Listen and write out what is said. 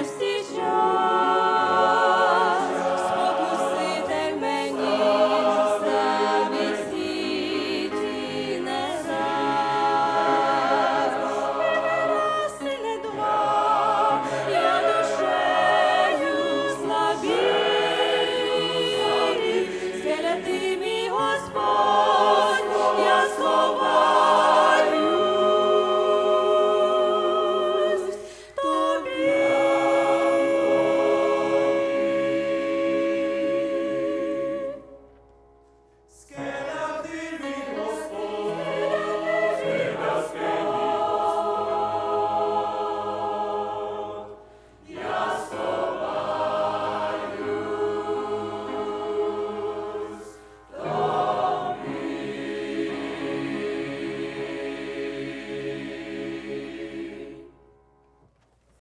mercy.